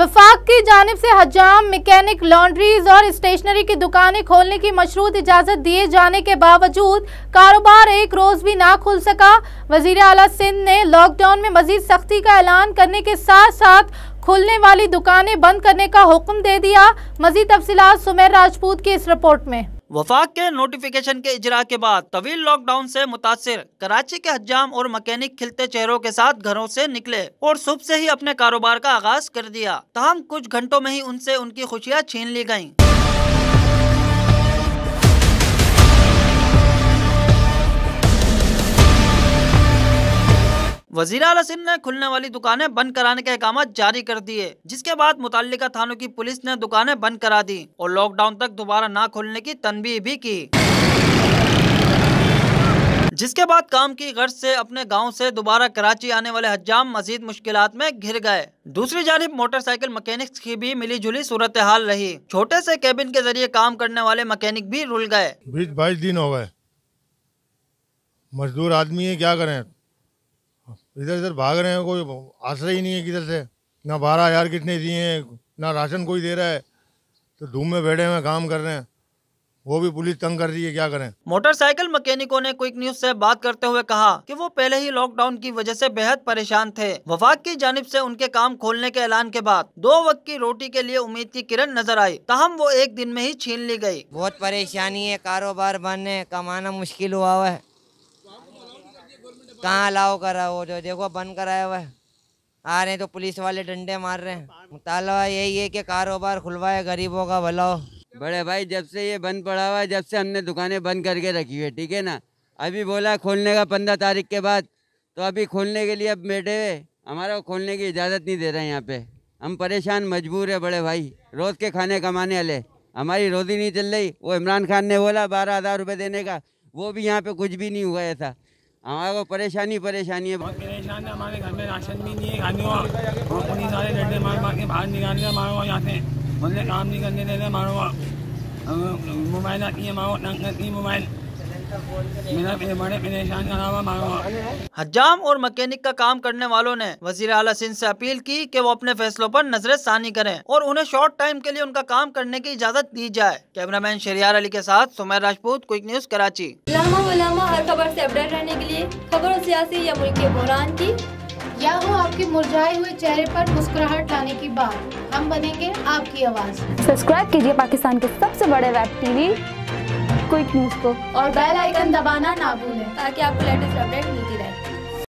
वफाक की जानब से हजाम मैकेनिक लॉन्ड्रीज और स्टेशनरी की दुकानें खोलने की मशरूत इजाज़त दिए जाने के बावजूद कारोबार एक रोज़ भी ना खुल सका। वज़ीर अला सिंध ने लॉकडाउन में मजीद सख्ती का ऐलान करने के साथ साथ खुलने वाली दुकानें बंद करने का हुक्म दे दिया। मजीद तफसीत सुमेर राजपूत की इस रिपोर्ट में। वफाक के नोटिफिकेशन के इजरा के बाद तवील लॉकडाउन से मुतासर कराची के हजाम और मकैनिक खिलते चेहरों के साथ घरों से निकले और सुबह से ही अपने कारोबार का आगाज़ कर दिया। तहम कुछ घंटों में ही उनसे उनकी खुशियाँ छीन ली गई वज़ीर अला सिंध ने खुलने वाली दुकानें बंद कराने के अहकाम जारी कर दिए, जिसके बाद मुतल थानों की पुलिस ने दुकानें बंद करा दी और लॉकडाउन तक दोबारा न खोलने की तनबी भी की। जिसके बाद काम की गर्ज से अपने गाँव से दोबारा कराची आने वाले हजाम मजीद मुश्किल में घिर गए। दूसरी जानब मोटरसाइकिल मैकेनिक्स की भी मिली जुली सूरत हाल रही। छोटे से केबिन के ज़रिए काम करने वाले मकैनिक भी रुल गए। बीस बाईस दिन हो गए। मजदूर आदमी है, क्या करें? इधर इधर भाग रहे हैं कोई आश्रय ही नहीं है किधर से। ना बारह हज़ार कितने दिए हैं ना राशन कोई दे रहा है। तो धूम में बैठे हुए काम कर रहे हैं। वो भी पुलिस तंग कर रही है क्या करें? मोटरसाइकिल मैकेनिकों ने क्विक न्यूज़ से बात करते हुए कहा कि वो पहले ही लॉकडाउन की वजह से बेहद परेशान थे। वफाक की जानब से उनके काम खोलने के ऐलान के बाद दो वक्त की रोटी के लिए उम्मीद की किरण नज़र आई। तहम वो एक दिन में ही छीन ली गई। बहुत परेशानी है कारोबार बंद है कमाना मुश्किल हुआ हुआ है। कहाँ अलाउ करा वो जो देखो, बंद कराया हुआ आ रहे हैं तो पुलिस वाले डंडे मार रहे हैं। मुतालबा यही है कि कारोबार खुलवाए गरीबों का भला हो। बड़े भाई, जब से ये बंद पड़ा हुआ है, जब से हमने दुकानें बंद करके रखी है, ठीक है ना? अभी बोला खोलने का पंद्रह तारीख के बाद तो अभी खोलने के लिए अब बैठे हुए हमारा खोलने की इजाज़त नहीं दे रहे हैं यहाँ पे। हम परेशान, मजबूर है बड़े भाई। रोज़ के खाने कमाने वाले हमारी रोज़ी नहीं चल रही। वो इमरान खान ने बोला बारह हज़ार रुपये देने का। वो भी यहाँ पे कुछ भी नहीं हुआ ऐसा। हमारे को परेशानी परेशानी है। बहुत परेशान है हमारे घर में राशन भी नहीं है खाने को। और पुलिस वाले डंडे मार मार के बाहर निकाल रहे मारो यहाँ से। बोले काम नहीं करने दे रहे मारो मोबाइल आती है मारो तंग करती है मोबाइल। हजाम और मैकेनिक का काम करने वालों ने वज़ीर अला सिंध से अपील की कि वो अपने फैसलों पर नज़र सानी करें और उन्हें शॉर्ट टाइम के लिए उनका काम करने की इजाज़त दी जाए। कैमरामैन शरियार अली के साथ सुमेर राजपूत क्विक न्यूज़ कराची। हर खबर से अपडेट रहने के लिए खबर सियासी या मुल्क के बहरान की। या हो आपके मुरझाए हुए चेहरे पर मुस्कुराहट लाने की बात। हम बनेंगे आपकी आवाज़। सब्सक्राइब कीजिए पाकिस्तान के सबसे बड़े वेब टीवी क्विक न्यूज़ को। और बेल आइकन दबाना ना भूलें। ताकि आपको लेटेस्ट अपडेट मिलती रहे।